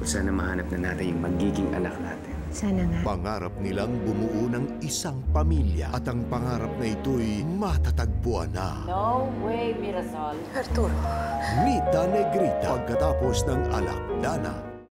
O sana mahanap na natin yung magiging anak natin. Sana nga. Pangarap nilang bumuo ng isang pamilya at ang pangarap na ito'y matatagpuan na. No way, Mirasol. Arturo. Mita Negrita pagkatapos ng alak, Dana,